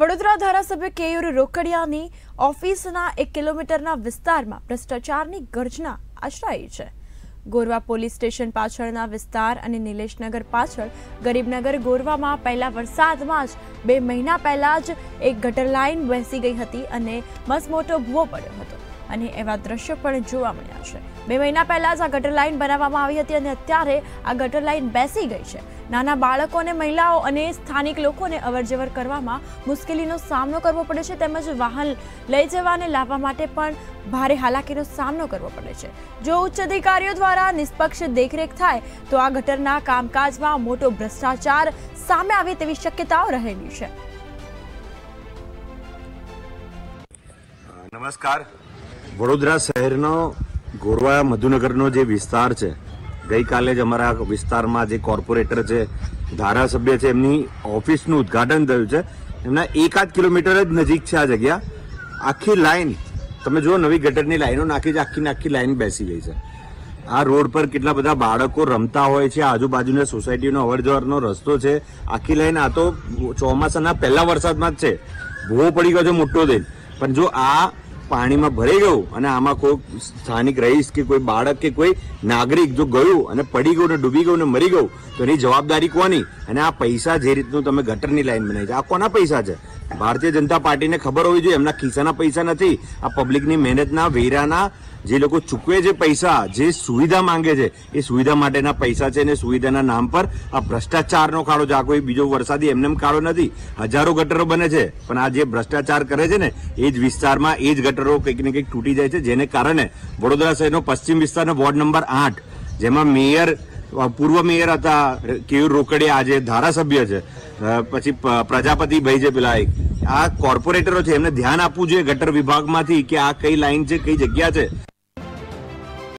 વડોદરા ધારાસભ્ય કેયુર રોકડિયાની ઓફિસના એક કિલોમીટરના વિસ્તારમાં ભ્રષ્ટાચારની ગર્જના આશરાઈ છે. ગોરવા પોલીસ સ્ટેશન પાછળના વિસ્તાર અને નિલેશનગર પાછળ ગરીબનગર ગોરવામાં પહેલા વરસાદમાં જ બે મહિના પહેલા જ એક ગટર લાઇન બેસી ગઈ હતી અને મસમોટો ભૂવો પડ્યો હતો. અને એવા દ્રશ્યો પણ જોવા મળ્યા છે. બે મહિના પહેલા જ આ ગટર લાઇન બનાવવામાં આવી હતી અને અત્યારે આ ગટર લાઇન બેસી ગઈ છે. નાના બાળકો અને મહિલાઓ અને સ્થાનિક લોકોને અવરજવર કરવામાં મુશ્કેલીનો સામનો કરવો પડે છે તેમજ વાહન લઈ જવા અને લાવવા માટે પણ ભારે હાલાકીનો સામનો કરવો પડે છે. જો ઉચ્ચ અધિકારીઓ દ્વારા નિષ્પક્ષ દેખરેખ થાય, તો આ ગટરના કામકાજમાં મોટો ભ્રષ્ટાચાર સામે આવે તેવી શક્યતાઓ રહેલી છે. નમસ્કાર. વડોદરા શહેરનો ગોરવા મધુનગરનો જે વિસ્તાર છે, ગઈકાલે જ અમારા વિસ્તારમાં જે કોર્પોરેટર છે, ધારાસભ્ય છે, એમની ઓફિસનું ઉદ્ઘાટન થયું છે. એમના એકાદ કિલોમીટર જ નજીક છે આ જગ્યા. આખી લાઈન, તમે જુઓ નવી ગટરની લાઈનો નાખી છે, આખી આખી લાઈન બેસી ગઈ છે. આ રોડ પર કેટલા બધા બાળકો રમતા હોય છે, આજુબાજુના સોસાયટીનો અવર જવરનો રસ્તો છે. આખી લાઈન આ તો ચોમાસાના પહેલા વરસાદમાં જ છે. ભૂવો પડી ગયો છે મોટો દિન. પણ જો આ પાણીમાં ભરાઈ ગયું અને આમાં કોઈ સ્થાનિક રહીશ કે કોઈ બાળક કે કોઈ નાગરિક જો ગયું અને પડી ગયું ને ડૂબી ગયું ને મરી ગયું, તો એની જવાબદારી કોની? અને આ પૈસા જે રીતનું તમે ગટરની લાઈન બનાવી છે, આ કોના પૈસા છે? ભારતીય જનતા પાર્ટીને ખબર હોવી જોઈએ. એમના ખિસ્સાના પૈસા નથી. આ પબ્લિકની મહેનતના, વેરાના, જે લોકો ચૂકવે છે પૈસા, જે સુવિધા માંગે છે, એ સુવિધા માટેના પૈસા છે અને સુવિધાના નામ પર આ ભ્રષ્ટાચારનો કાળો છે આ કોઈ બીજો વરસાદી એમને એમ ખાડો નથી. હજારો ગટરો બને છે. પણ આ જે ભ્રષ્ટાચાર કરે છે ને, એ જ વિસ્તારમાં, એ જ ગટરો કંઈક ને કંઈક તૂટી જાય છે. જેને કારણે વડોદરા શહેરનો પશ્ચિમ વિસ્તારનો વોર્ડ નંબર આઠ, જેમાં મેયર પૂર્વ મેયર હતા, કેયુર રોકડિયા, આજે ધારાસભ્ય છે. પછી પ્રજાપતિ ભાઈ છે પેલા એક. આ કોર્પોરેટરો છે, એમને ધ્યાન આપવું જોઈએ ગટર વિભાગમાંથી કે આ કઈ લાઈન છે, કઈ જગ્યા છે.